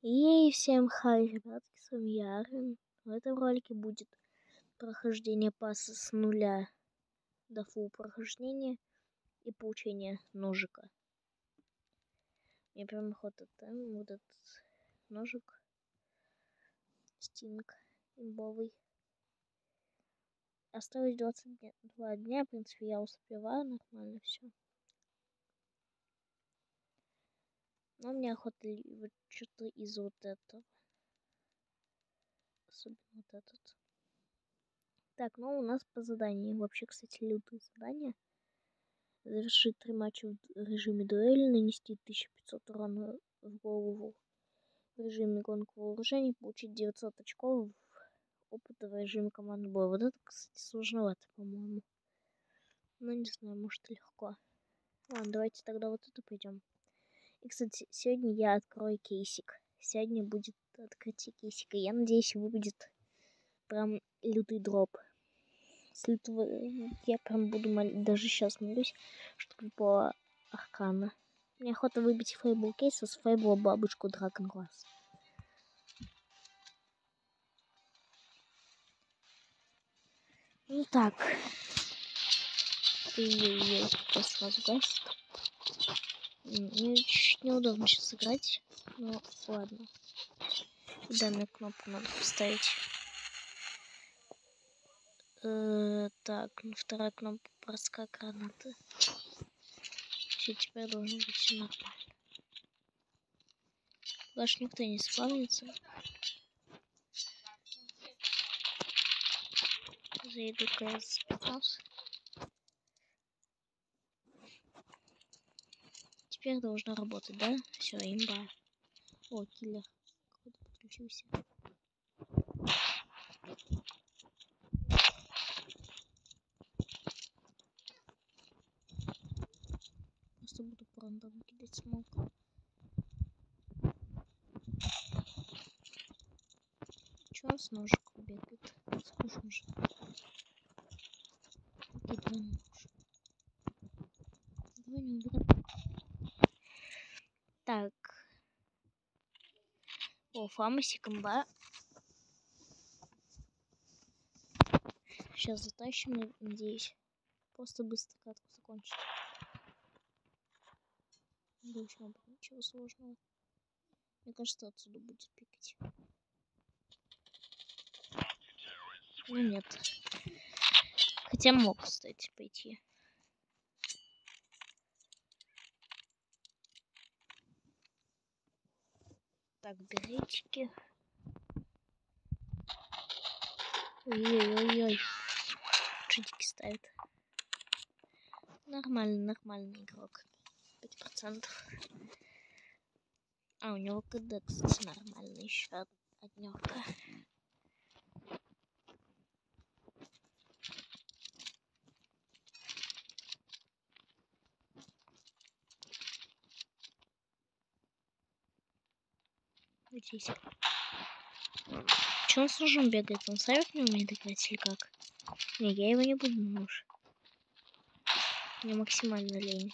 И всем хай, ребятки, с вами я, Арвин. В этом ролике будет прохождение паса с нуля до фул прохождения и получение ножика. Мне прям охота там вот этот ножик. Стинг имбовый. Осталось 22 дня, в принципе, я успеваю нормально все. Но мне охота вот что-то из вот этого. Особенно вот этот. Так, ну у нас по заданию. Вообще, кстати, лютые задания. Завершить три матча в режиме дуэли, нанести 1500 урона в голову в режиме гонка вооружений, получить 900 очков опыта в режиме команды боя. Вот это, кстати, сложновато, по-моему. Ну, не знаю, может легко. Ладно, давайте тогда вот это пойдем. И, кстати, сегодня я открою кейсик. Сегодня будет открытие кейсика. Я надеюсь, выйдет прям лютый дроп. С лютого я прям буду молить, даже сейчас молюсь, чтобы по аркана. Мне охота выбить фейбл кейс, а с фейбла бабушку Драгон Глаз. Ну так. Ой-ой-ой, сразу гаст. Мне чуть неудобно сейчас играть. Ну, ладно. Данную кнопку надо поставить. Э, так, ну вторая кнопка броска гранаты. Все, теперь должно быть все нормально. Даже никто не спавнится. Зайду-ка я спецназ. Теперь должно работать, да? Все, имба. О, киллер. Какой-то подключился. Просто буду по рандому кидать смог. Он с ножиком бегает? Скучно же. Какие два ножа? Давай не убирай. Так. О, фамаси комба. Сейчас затащим, надеюсь. Просто быстро катку закончить. Больше не ничего сложного. Мне кажется, отсюда будет пикать. Ну нет. Хотя мог, кстати, пойти. Так, беречки. Ой-ой-ой. Чудики ставит. Нормальный, нормальный игрок. 5%. А, у него кстати, нормальный. Еще однерка. Здесь. Че он с ножом бегает? Он савик не умеет играть или как? Не, я его не буду нож. Мне максимально лень.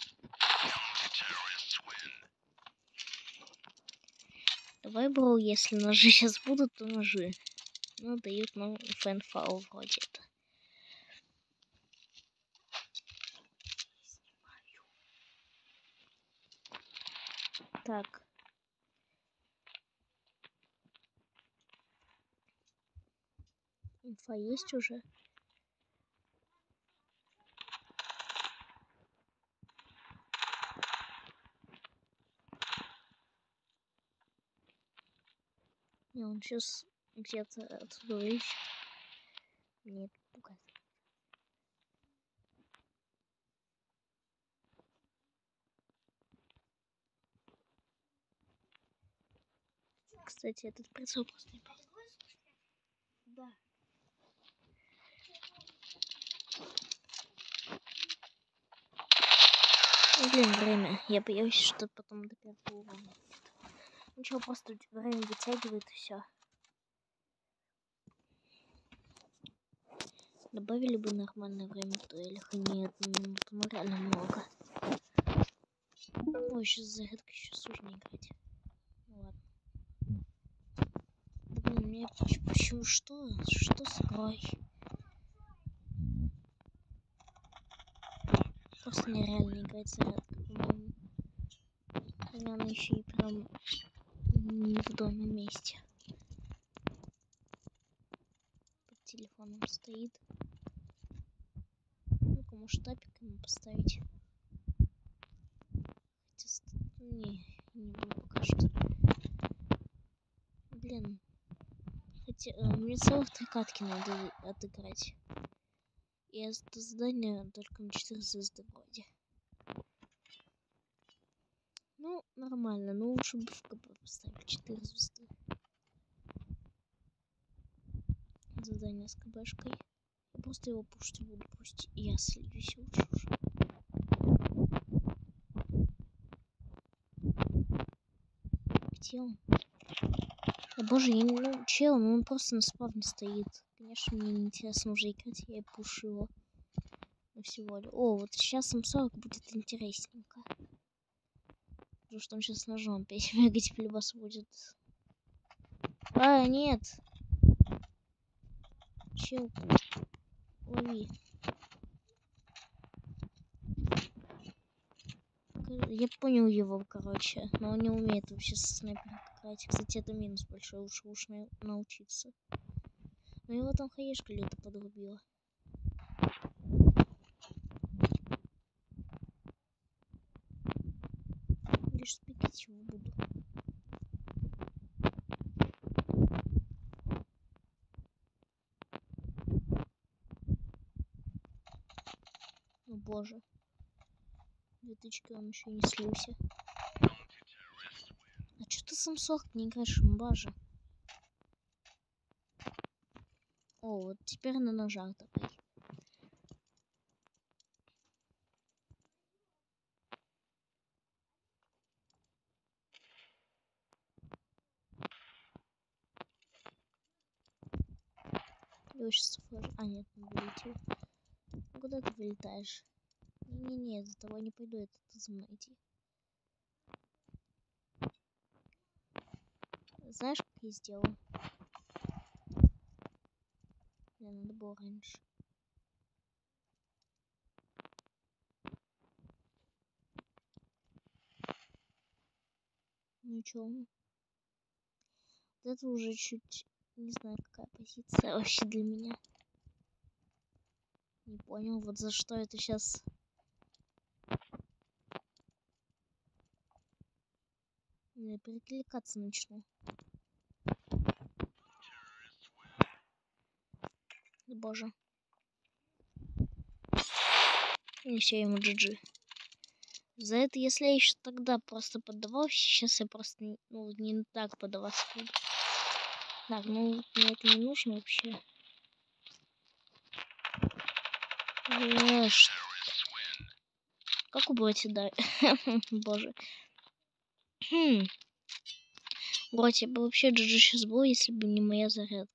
Давай, бро, если ножи сейчас будут, то ножи. Ну, дают нам FN FAL вроде это. Так. Инфа есть уже? Не, он сейчас где-то отсюда ищет. Нет, пугает. Кстати, этот прицел просто не Да. Блин, время. Я боюсь, что потом до первого уровня. Ничего, просто время вытягивает и все. Добавили бы нормальное время в дуэлях, а не одну минуту, ну реально много. Ой, сейчас за редко еще сложно играть. Ну ладно. Я почему, почему что? Что с игрой? Просто нереально играть зарядка, по-моему. Наверное, еще и прям не в доме месте. Под телефоном стоит. Ну-ка, может тапик ему поставить? Хотя, не, не буду пока что. Блин. Хотя, э, мне целых три катки надо отыграть. И это задание только на 4 звезды вроде. Ну, нормально, но лучше бы в КП поставил 4 звезды. Задание с КБшкой. Я просто его пушить буду, пусть я слежусь лучше уже. Где он? О боже, я не... Ну, чел, он просто на спавне стоит. Конечно, мне неинтересно уже играть, я пушу его. Ну, всего ли. О, вот сейчас М40 будет интересненько. Потому что он сейчас ножом опять бегать плюс будет. А, нет. Чел. Лови. Я понял его, короче. Но он не умеет вообще со снайпером играть. Кстати, это минус большой. Лучше уж научиться. Но его там хаешка люто подрубила. Лишь спикать его буду. О боже. Две тычки он еще не слился. А что ты сам сок не играешь в О, вот теперь на ножах давай. Я сейчас А, нет, не вылетел. Куда ты вылетаешь? Не-не-не, за тобой не пойду, это ты за мной иди. Знаешь, как я сделал? Было раньше. Ничего. Вот это уже чуть... Не знаю, какая позиция вообще для меня. Не понял, вот за что это сейчас... Я перекликаться начну. Боже. Все, ему GG. За это, если я еще тогда просто поддавался, сейчас я просто ну, не так подаваться буду. Так, ну мне это не нужно вообще. Как убрать сюда? Боже. Хм. Я бы вообще GG сейчас был, если бы не моя зарядка.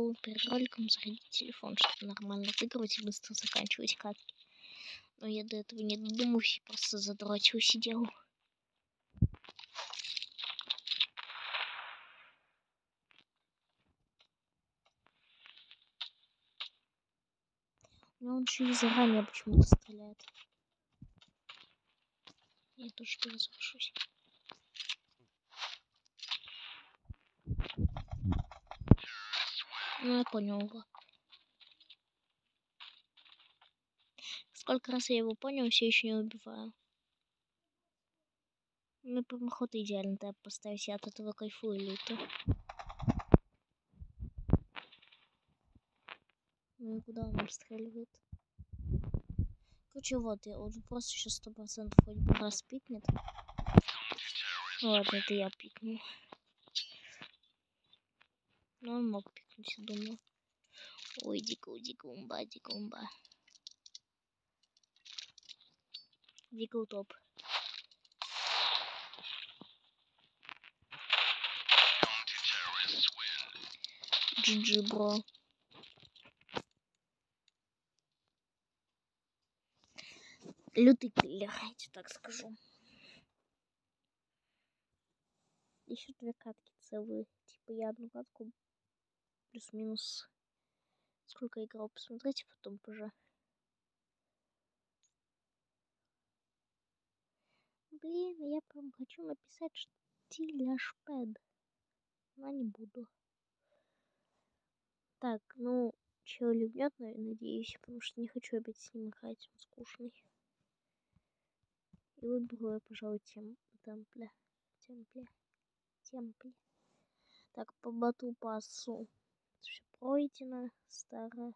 Надо было перед зарядить телефон, чтобы нормально отыгрывать и быстро заканчивать катки. Но я до этого не додумался, просто задротил сидел. Него он еще и заранее почему-то стреляет. Я тоже перезапишусь. Ну, я понял. Сколько раз я его понял, все еще не убиваю. Ну, прям охота идеально так поставить, я от этого кайфую люто. Ну и куда он обстреливает? Короче, вот, я вот просто сейчас сто процентов хоть бы раз пикнет. Ладно, это я пикнул. Но он мог пикнуть находимся, думаю. Ой, дико, дико, умба, дико, умба. Дико утоп. GG, бро. Лютый киллер, я тебе так скажу. Еще две катки целые. Типа я одну катку плюс-минус сколько играл, посмотрите потом позже. Блин, я прям хочу написать стиль ашпед. Но не буду. Так, ну, чего любят, надеюсь, потому что не хочу опять с ним играть, он скучный. И выберу я, пожалуй, тем, темпля. Темпля. Темпля. Так, по бату пасу. Все пройдено, старое.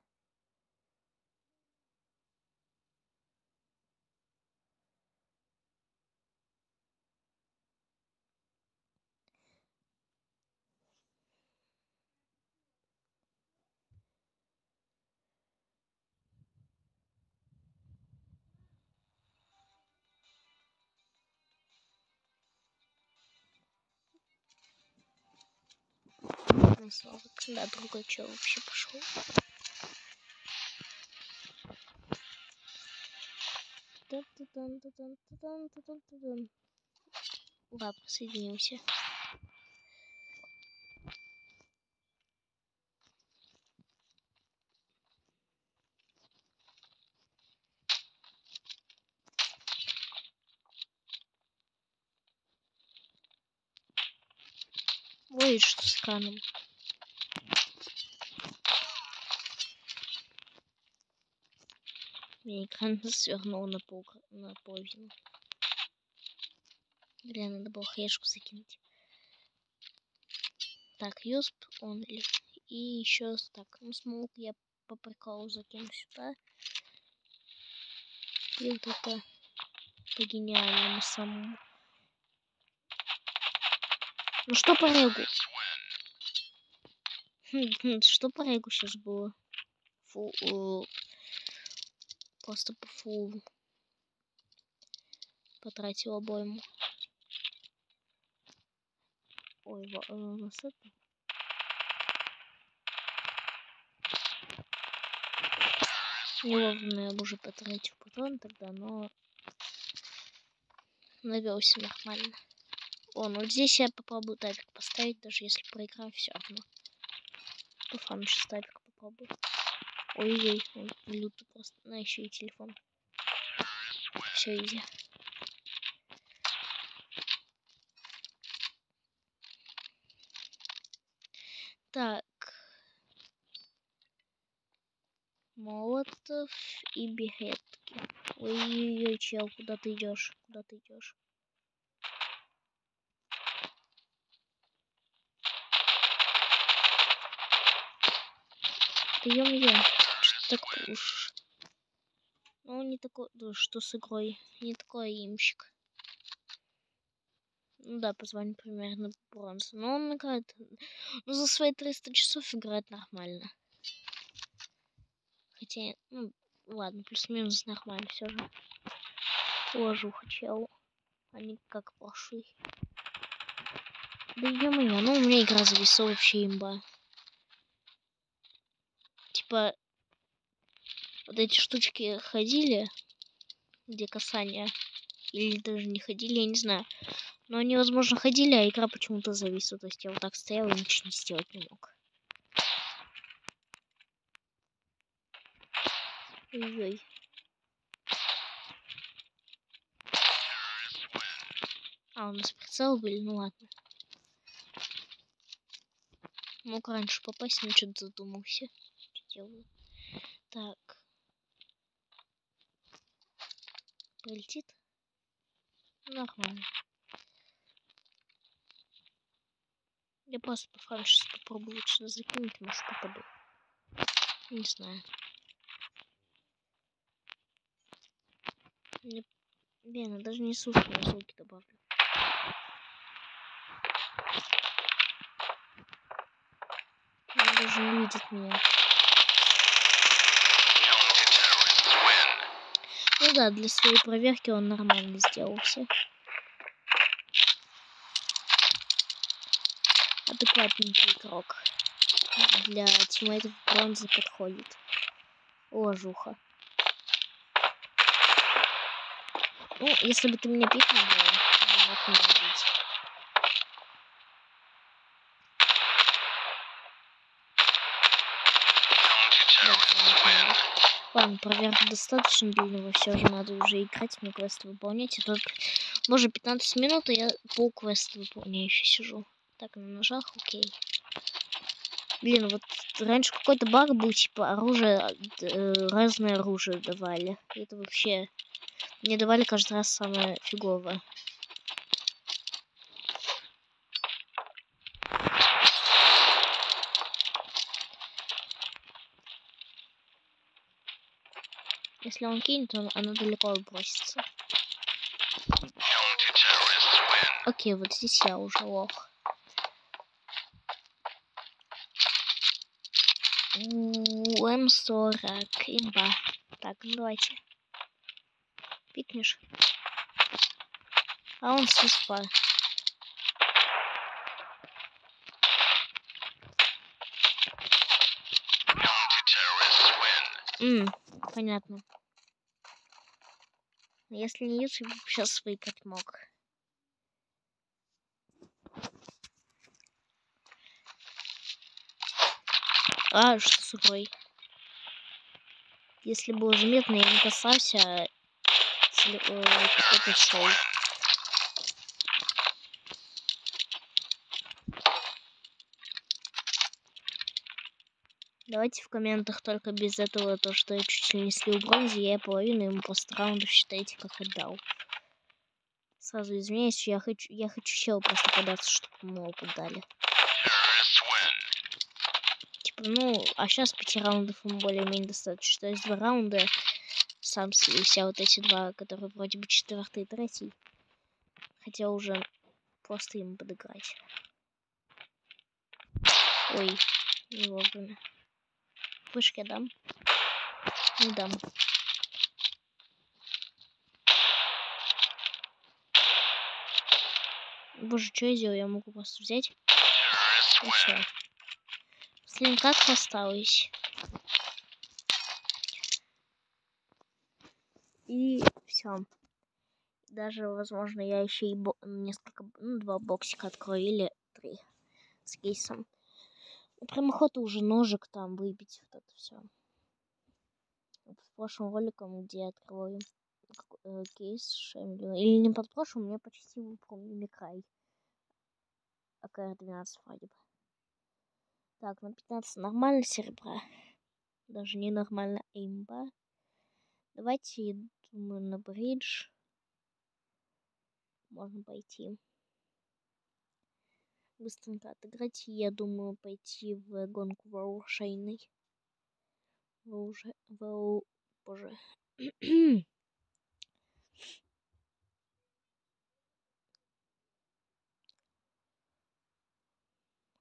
Слава, когда другой чел вообще пошел. Ладно, соединимся. Ой, что с краном. Мне экран свернул на, пол, на половину. Бля, надо было хэшку закинуть. Так, юсп, он ли. И еще так, ну смог я по приколу закину сюда. И вот это по гениальному самому. Ну что по регу? Хм, что по регу сейчас было? Фу, просто по фулу потратил обойму. Ой, э, у нас это... Не вовремя я уже потратил патрон тогда, но навелся нормально. О, ну здесь я попробую тапик поставить, даже если проиграю, все равно. По сейчас тапик попробую. Ой-ой, лютый просто. На, еще и телефон. Все, иди. Так. Молотов и беhetки. Ой-ой-ой, чел, куда ты идешь? Куда ты идешь? Да ё так пуш? Ну, не такой, да, что с игрой, не такой имщик. Ну да, позвонить примерно бронз. Но он играет, ну за свои 300 часов играет нормально. Хотя, ну, ладно, плюс-минус нормально все же. Ложу хотел, а не как плохой. Да ё-моё, ну у меня игра зависла вообще имба типа вот эти штучки ходили, где касание, или даже не ходили, я не знаю. Но они, возможно, ходили, а игра почему-то зависла. То есть я вот так стоял и ничего не сделать не мог. Ой-ой. А, у нас прицел были, ну ладно. Мог раньше попасть, но что-то задумался делаю. Так. Полетит? Нормально. Я просто по фану сейчас попробую лучше закинуть, может попаду. Не знаю. Не... Блин, я даже не слушаю, я звуки добавлю. Он даже не видит меня. Ну да, для своей проверки он нормально сделался. Адекватненький игрок. для тиммейтов бронзы подходит. Ложуха. Ну, если бы ты меня пикнул, я мог убить. Ладно, проверка достаточно длинного, все же надо уже играть, мне квест выполнять. И только, может, 15 минут, и я пол квеста выполняю еще сижу. Так, на ножах, окей. Блин, вот раньше какой-то баг был, типа оружие, э, разное оружие давали. Это вообще... Мне давали каждый раз самое фиговое. Если он кинет, он, она далеко бросится. Окей, вот здесь я уже лох. М40, имба. Так, ну давайте. Пикнешь. А он свиспа. Ммм, понятно. Если не YouTube, сейчас выиграть мог. А, что с игрой? Если было заметно, я не касался э, какой-то шоу. Давайте в комментах только без этого, то, что я чуть ли не слил бронзе, я половину ему просто раундов считайте, как отдал. Сразу извиняюсь, я хочу, я хочу чел просто податься, чтобы ему опыт дали. Типа, ну, а сейчас пяти раундов ему более-менее достаточно. То есть два раунда сам слился, вот эти два, которые вроде бы четвертый и третий. Хотя уже просто ему подыграть. Ой, не вовремя. Пышки дам. Не дам. Боже, что я делаю? Я могу просто взять. И все. Последняя катка осталась. И все. Даже, возможно, я еще и несколько, ну, два боксика открою или три с кейсом. Прям охота уже ножик там выбить, вот это все. В прошлом роликом, где я открываю э, кейс Шемлю, или не под прошлым, мне почти выполнил Микрай. АКР-12 вроде бы. Так, на 15 нормально серебра. Даже не нормально имба. Давайте, думаю, на бридж. Можно пойти быстренько отыграть. Я думаю пойти в гонку в шейный. В уже... В... Боже.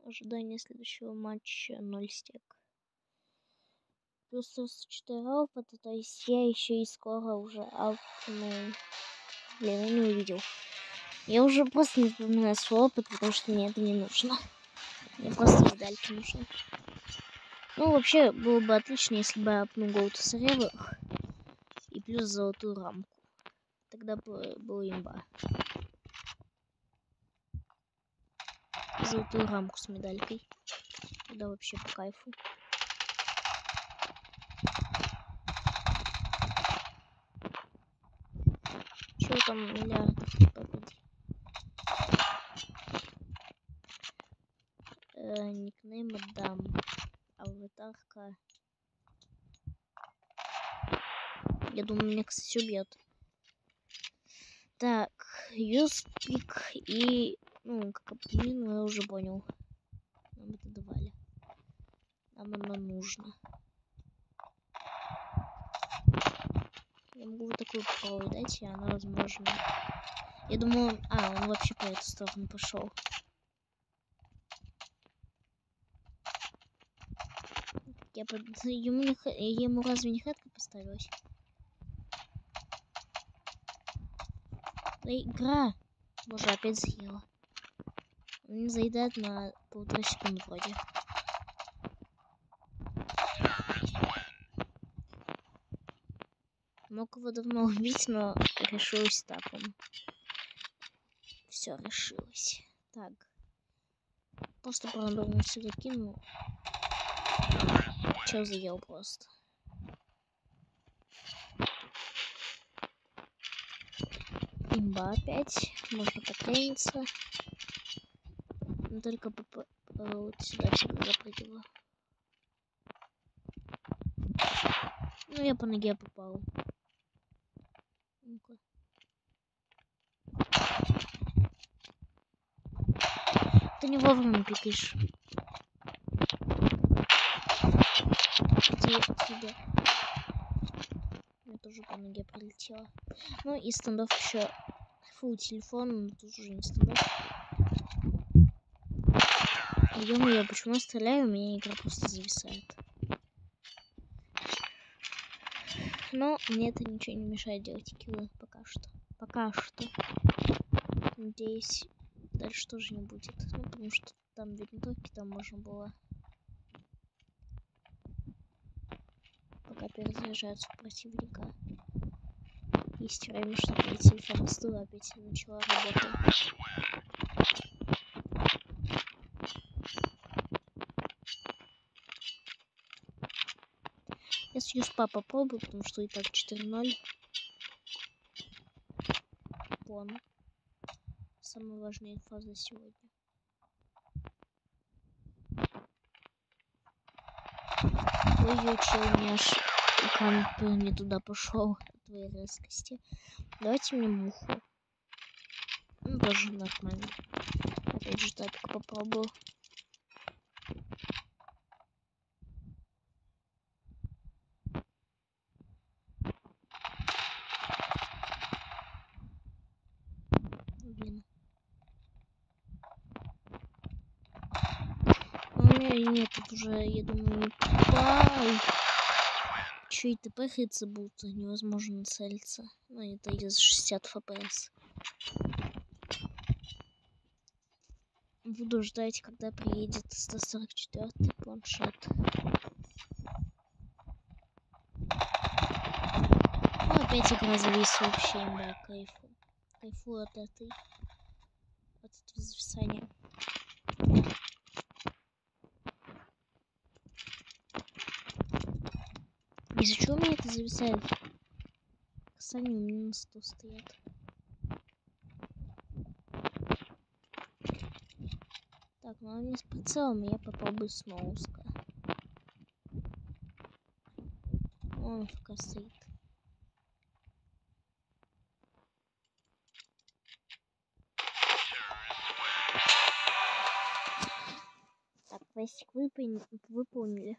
Ожидание следующего матча 0 стек. Плюс 4 опыта, то есть я еще и скоро уже апну. Блин, я не увидел. Я уже просто не вспоминаю свой опыт, потому что мне это не нужно. Мне просто медальки нужны. Ну, вообще, было бы отлично, если бы я голд сревых и плюс золотую рамку. Тогда бы было имба. Золотую рамку с медалькой. Тогда вообще по кайфу. Чего там миллиардов? Погоди. э, никнейм отдам. Аватарка. Я думаю, меня, кстати, убьет. Так, юспик и... Ну, как опнину я уже понял. Нам это давали. Нам оно нужно. Я могу вот такую попробовать дать, и она, возможно... Я думаю... А, он вообще по эту сторону пошел. Я ему, не, ему разве не хатка поставилась? Да игра! Боже, опять съела. Он не заедает на полтора секунды вроде. Мог его давно убить, но решилась тапом. Все решилось. Так. Просто по сюда кину. Че заел просто. Имба опять. Можно потрениться. Но только поп вот сюда всегда запрыгиваю. Ну, я по ноге попал. Ну-ка. Ты не вовремя пикаешь. Иди отсюда. Я тоже по ноге прилетела. Ну и стендов еще. Фу, телефон, тут уже не стендов. Ё-моё, почему я стреляю, у меня игра просто зависает. Но мне это ничего не мешает делать киллы пока что. Пока что. Надеюсь, дальше тоже не будет. Ну, потому что там винтовки там можно было. Пока перезаряжаются противника. Есть время, чтобы телефон остыл, опять начала работать. Я с юспа попробую, потому что и так 4-0. Вон. Самая важная инфа за сегодня. Ой-ой, че у экран не туда пошел от твоей резкости. Давайте мне муху. Ну, тоже нормально. Опять же, так попробую. нет, тут уже, я думаю, не попал. Че и тпхается будто невозможно целиться. Ну, это из 60 фпс. Буду ждать, когда приедет 144 планшет. Ну, опять игра зависла вообще, да, кайфу. Кайфу от этой, от этого зависания. Из-за чего мне это зависает? Касания у меня на 100 стоят. Так, ну не с прицелом, я попробую с ноуска. Он пока стоит. Так, квестик выполнили.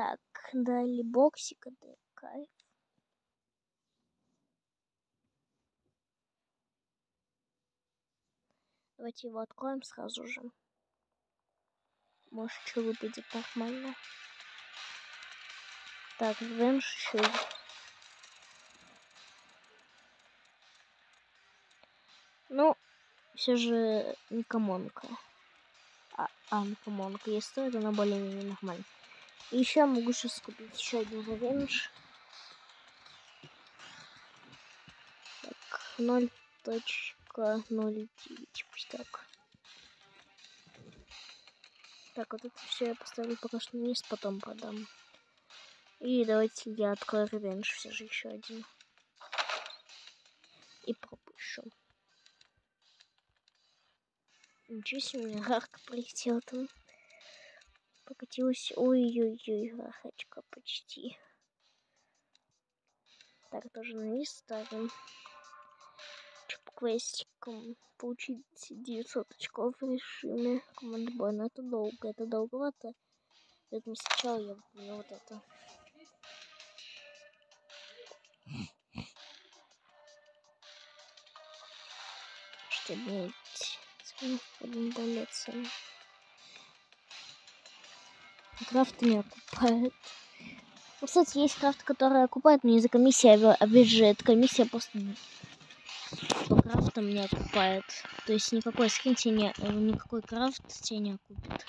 Так, дали боксик, это кайф. Давайте его откроем сразу же. Может, что выпадет нормально. Так, еще Ну, все же не комонка. А, а не комонка. Есть стоит, она более-менее нормально. И еще могу сейчас купить еще один ревенж. Так, 0.09, пусть так. Так, вот это все я поставлю пока что вниз, потом продам. И давайте я открою ревенж все же еще один. И пропущу. Ничего себе, у меня рарка прилетела там покатилась. Ой-ой-ой, рахачка почти. Так, тоже на низ ставим. Чтобы квестиком получить 900 очков в режиме команды боя. Но это долго, это долговато. Поэтому сначала я выполню вот это. Что делать? Ну, Будем более цены. Крафт не окупает. Ну, кстати, есть крафт, который окупает, но из-за комиссии, опять же, комиссия просто по крафтам не окупает. То есть никакой скин тебе не, э, никакой крафт тебе не окупит.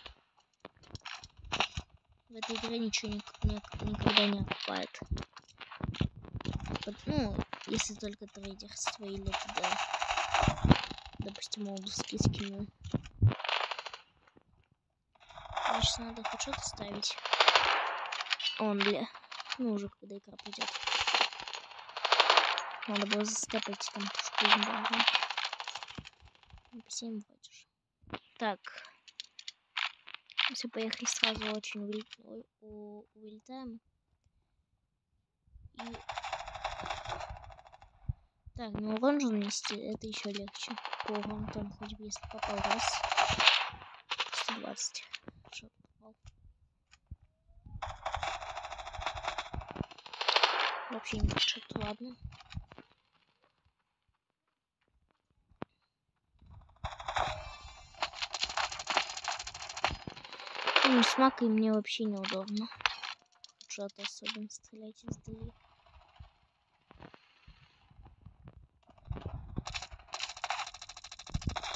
В этой игре ничего ни, ни, никогда не окупает. Ну, если только трейдерство или да, допустим, молдовские скины. Значит, надо хоть что-то ставить. Он для... Ну, уже когда игра пойдет. Надо было застепать там. По 7 вводишь. Так. Все, поехали сразу очень вылетаем. И... Так, ну урон же нанести, это еще легче. По урону там хоть бы если попал раз. 120. Что попал. Вообще не что-то ладно. Ну, с макой мне вообще неудобно. Что-то особенно стрелять издали.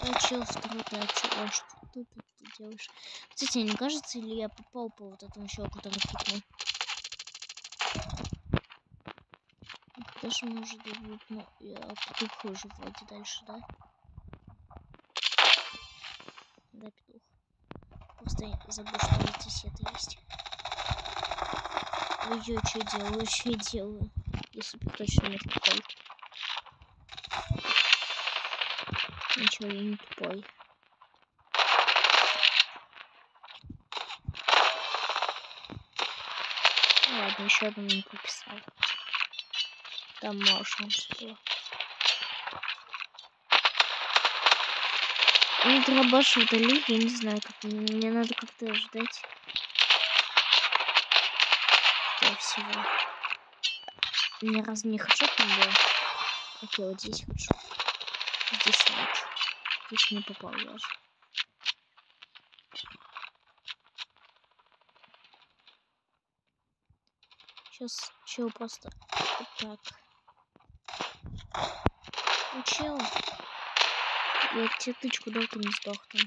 А чё второй а чё, а что ты тут делаешь? Кстати, не кажется, или я попал по вот этому щелку, который пикнул? Даже может быть, ну, я петух уже вроде дальше, да? Да, петух. Просто забыл, что здесь это есть. Ой, ой, что делаю, что я делаю? Если бы точно не тупой. Ничего, я не тупой. Ну, ладно, еще одну не прописал. Там мало шансов было. Ну, дробаш удали, я не знаю, как мне надо как-то ждать. Что всего. Ни разу не хочу там был. Окей, вот здесь хочу. Здесь нет. Здесь не попал даже. Сейчас чел просто вот так. Чел. Я тебе тычку дал, ты не сдох там.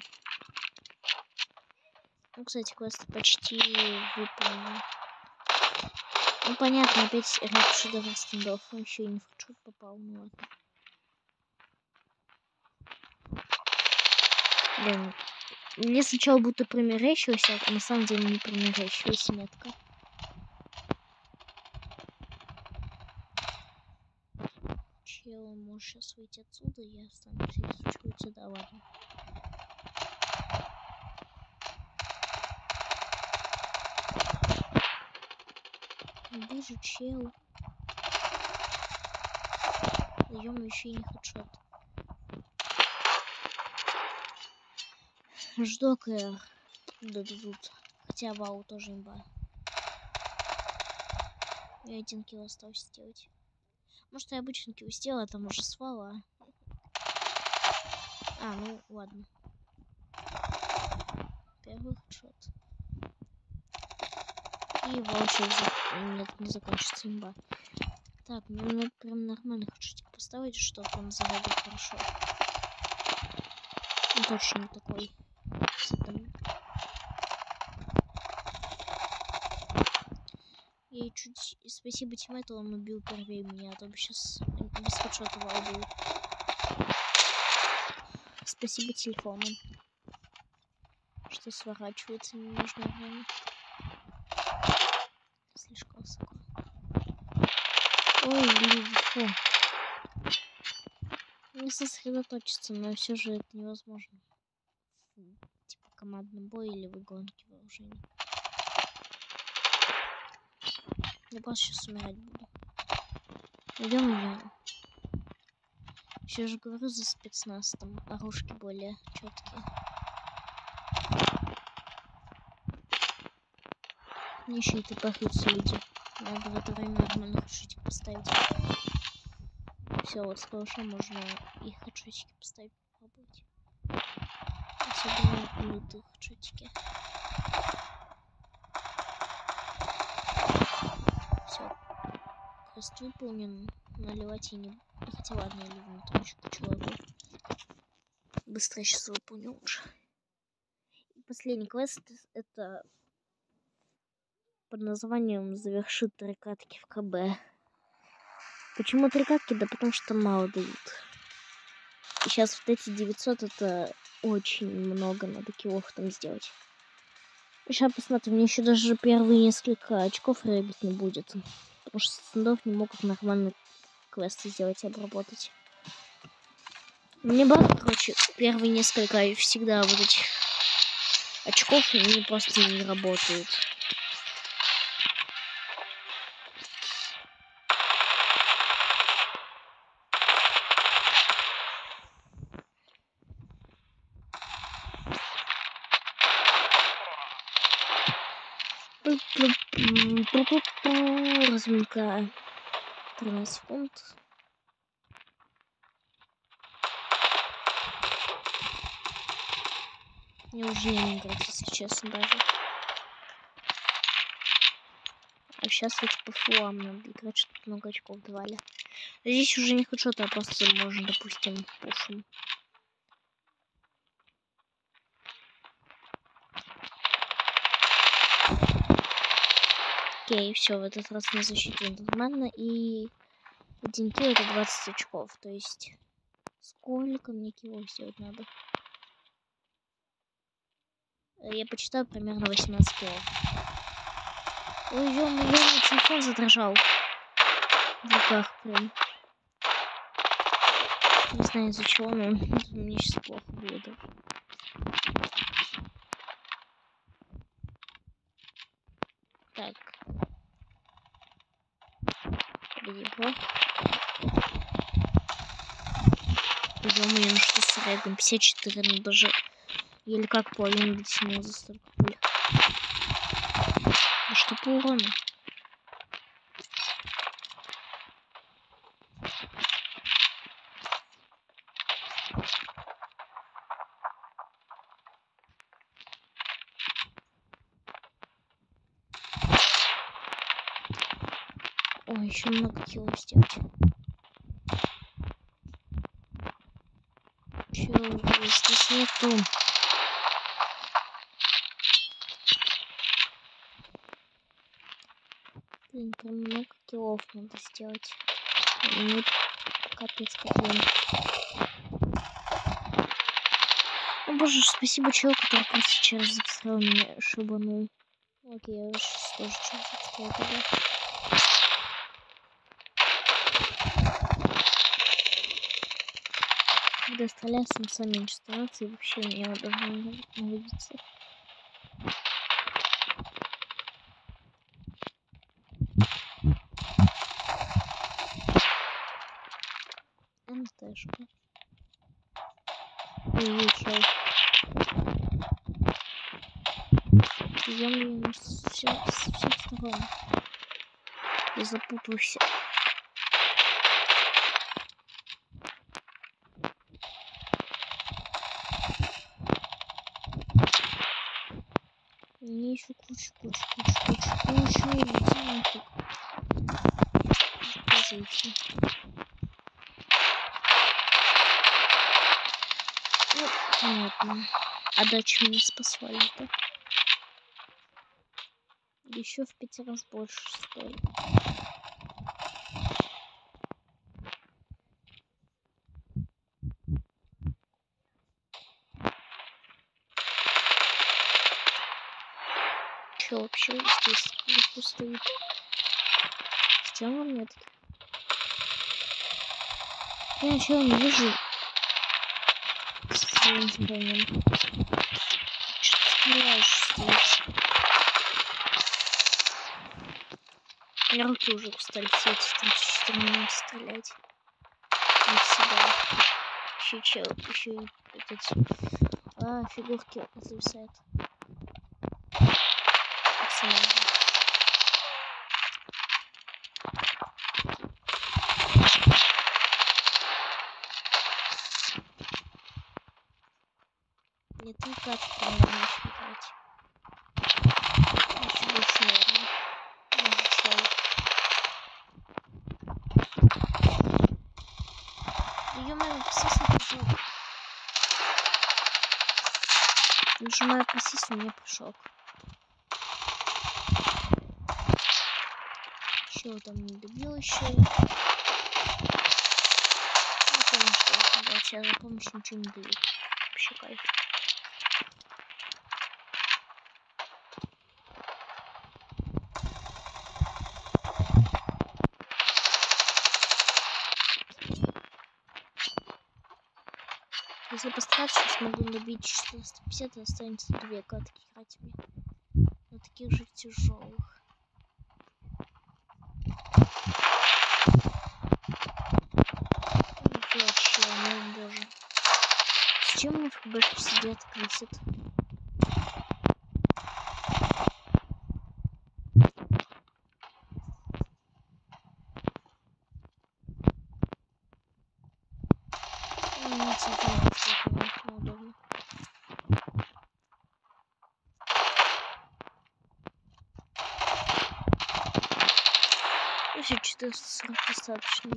Ну, кстати, квест почти выполнен. Ну, понятно, опять рэп шедевр стендов. Еще и не хедшот попал, ну ладно. Блин, мне сначала будто примерещилось, а на самом деле не примерещилась метка. Чел, можешь сейчас выйти отсюда, я останусь изучу сюда, ладно. Вижу чел. Даем еще и не хедшот. Жду КР. Дадут. Хотя вау тоже имба. И один килл осталось сделать. Может, я обычно килл сделала, там уже свала. А, ну ладно. Первый хедшот. И за... Нет, не закончится имба. Так, мне надо прям нормально хедшотик поставить, чтобы он зарядил хорошо. Он точно не такой. И чуть спасибо тиммейту, он убил первее меня, а то бы сейчас без хедшота был. Спасибо телефону. Что сворачивается не нужно время. Слишком высоко. Ой, блин, фу. Не сосредоточиться, но все же это невозможно. Типа командный бой или в гонке вооружений. Я просто сейчас умирать буду. Идем, идем. Еще же говорю за спецназ, там оружки более четкие. Мне еще и тупахаются люди. Надо в это время нормально хедшотик поставить. Все, вот с калаша можно и хедшотики поставить попробовать. Особенно лютых Выполнен. Наливать я не... Хотя ладно, я ливну там еще кучу воды. Быстро сейчас выполню уже. И последний квест это под названием «Завершит три катки в КБ». Почему три катки? Да потому что мало дают. И сейчас вот эти 900 это очень много надо киллов там сделать. Сейчас посмотрим, мне еще даже первые несколько очков регать не будет. Потому что стендов не могут нормально квесты сделать и обработать. Мне было, короче, первые несколько всегда вот этих очков, они просто не работают. Разминка. 13 секунд. Мне уже не играть, если честно, даже. А сейчас ведь по фулам надо играть, чтобы много очков давали. Здесь уже не хедшот, а просто можно, допустим, пушим. Окей, все, в этот раз на защите нормально. И один килл это 20 очков. То есть, сколько мне киллов сделать надо? Э, я почитаю примерно 18 килов. Ой, ё моё телефон задрожал. В руках прям. Не знаю из-за чего, но мне сейчас плохо будет. Так. Его. Ё-моё, ну что с регом? 54, ну даже или как половину дотянул за столько пуль. Да что по урону? Ой, еще много килов сделать. Чего здесь нету? Блин, прям много килов надо сделать. Мне капец как лень. О боже, спасибо человеку, который сейчас записал меня шибанул. Окей, я тоже сейчас записал тогда. Когда стреляю, сам меньше становится и вообще меня давно не увидится. МТшка. На все, с всех сторон. Я запутался. Мне еще кучу, кучу, кучу, кучу, кучу, иди нафиг. Зайти. Понятно. А дачу мне спасали, да? Еще в пять раз больше стоит. Че вообще здесь наверху стоит? Он нет? Я ничего не вижу своим зрением. Что стреляешь здесь? У руки уже устали все эти 34 минут стрелять. Не всегда. Еще еще и этот... А, фигурки зависают. Нет, ну не так ну, надо считать. Нажимаю просись, у меня прыжок. Чего там не любил еще? Сейчас за помощь ничего не дают. Вообще кайф. Если постараться, смогу добить 450, и останется две катки играть мне. На таких же тяжелых. Вообще, ну боже. КБшке сидят, крысят? Вообще 440 достаточно.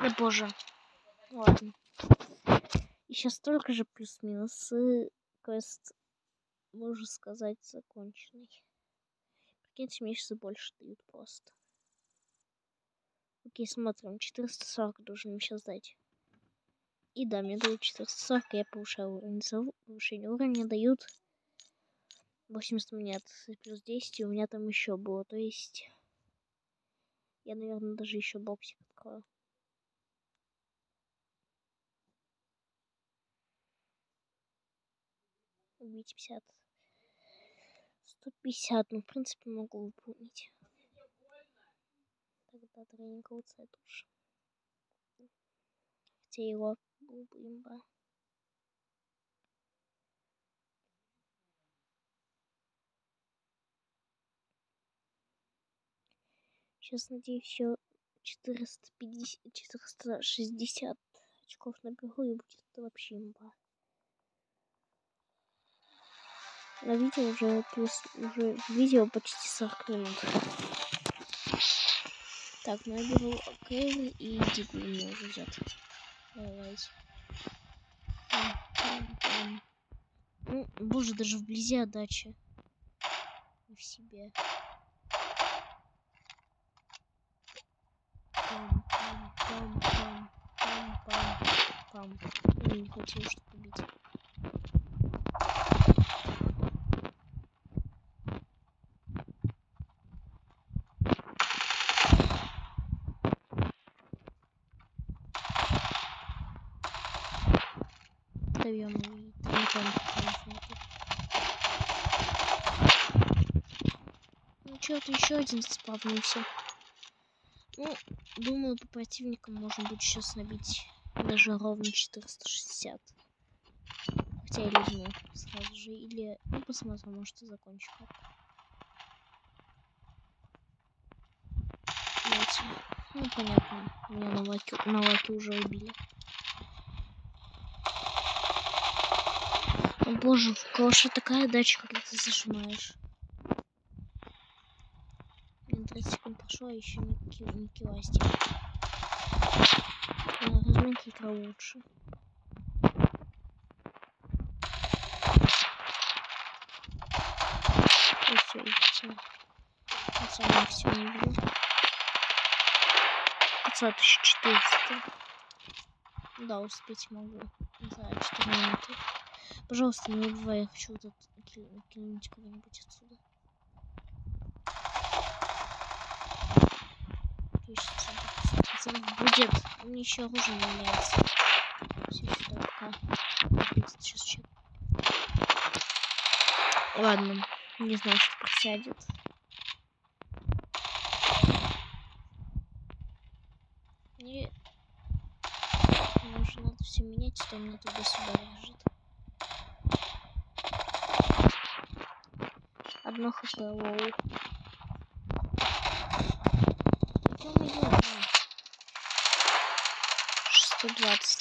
Да боже. Ладно. Сейчас столько же плюс-минус. И квест, можно сказать, законченный. Прикиньте, мне больше дают просто. Окей, смотрим. 440 должен мне сейчас дать. И да, мне дают 440, я повышаю уровень. За повышение уровня дают 80 монет плюс 10, и у меня там еще было. То есть я, наверное, даже еще боксик открою. Убить 50. 150, ну, в принципе, могу выполнить. Тогда тренинг лучше тоже. Хотя его имба. Сейчас, надеюсь, еще 450, 460 очков наберу и будет это вообще имба. На видео уже плюс уже видео почти 40 минут. Так, ну я беру Кэрри и Дигу мне уже взят. Давайте. Ну, боже, даже вблизи отдачи. И в себе. Пам, пам, пам, пам, пам, пам. Я не хотел, чтобы убить. Даем и Ну что-то еще один спавнился. Ну, думаю, по противникам можно будет сейчас набить даже ровно 460. Хотя я лизну сразу же. Или, ну, посмотрим, может и закончу. Ну, понятно. Меня на лаке, на лаке уже убили. О боже, в калаше такая дача, когда ты зажимаешь. 30 секунд прошло, а еще не, ки не киластик. Разминки игра лучше. И все, и все. Пацаны, все не было. 5400. Да, успеть могу. За 4 минуты. Пожалуйста, не убивай, я хочу вот этот кинуть куда-нибудь отсюда. будет. Он еще оружие не является. Все сюда пока. Сейчас чек. Ладно. Не знаю, что присядет. И... Мне уже надо все менять, что у меня туда-сюда лежит. Одно HP, low. 120.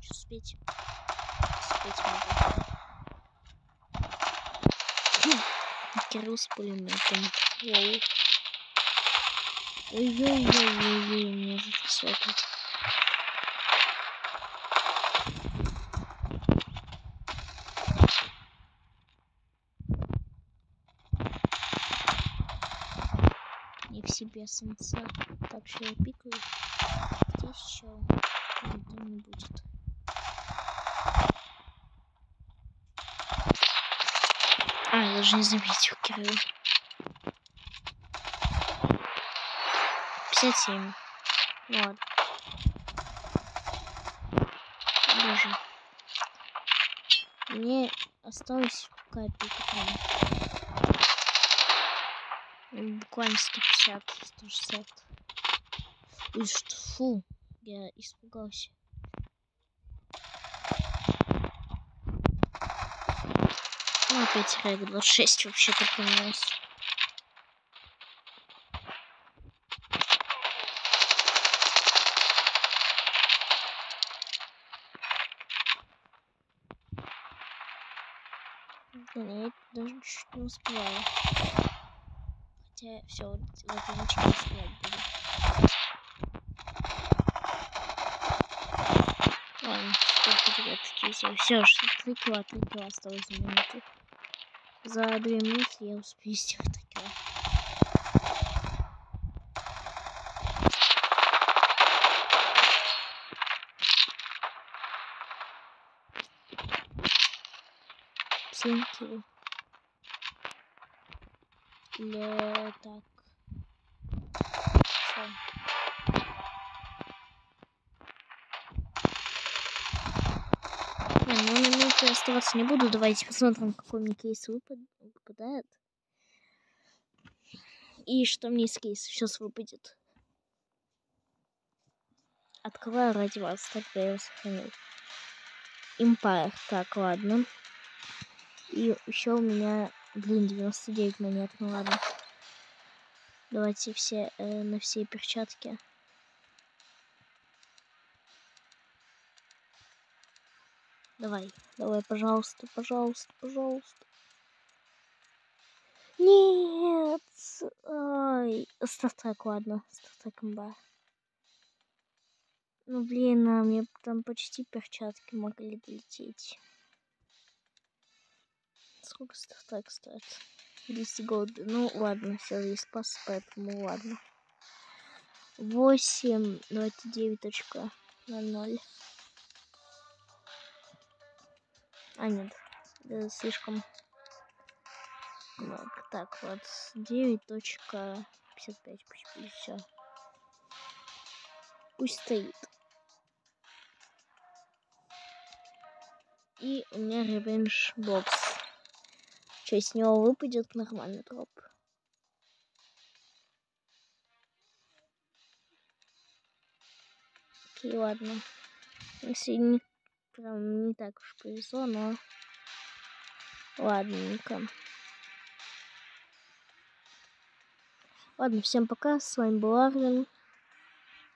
Что успеть? Успеть могу. Кирилл с пулеметом. Ой-ой-ой-ой-ой, меня затрясло тут. Себе самца. Так что я пикаю. Здесь чел. Никто не будет. А, я даже не заметил Кирилл. 57. Ну ладно. Боже. Мне осталось капелька. Буквально 150, 160. Ой, что, фу, я испугался. Ну, опять рэг 26 вообще-то поменялся. Блин, я даже чуть не успеваю. Хотя все, не успевать буду. Ладно, сколько тебя такие все. Все, 3 кило, 3 кило осталось за минуту. За 2 минуты я успею сделать 3 кило. Семь кило. Для так. Все. Не, ну на минуте оставаться не буду. Давайте посмотрим, какой мне кейс выпад... выпадает. И что мне из кейса сейчас выпадет. Открываю ради вас, так я его сохранил. Empire. Так, ладно. И еще у меня, блин, 99 монет. Ну ладно. Давайте все э, на все перчатки. Давай, давай, пожалуйста, пожалуйста, пожалуйста. Нет! Ай, стартак, ладно, стартак имба. Ну блин, а мне там почти перчатки могли долететь. Сколько стартак стоит? 200 голды. Ну ладно, все, есть спас, поэтому ладно. 8, давайте 9 точка 0. А, нет. Это слишком много. Так, вот. 9.55. Пусть будет все. Пусть стоит. И у меня ревенж бокс. Что, с него выпадет нормальный дроп? Окей, ладно. Если не прям не так уж повезло, но ладненько. Ладно, всем пока, с вами был Арвин.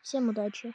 Всем удачи.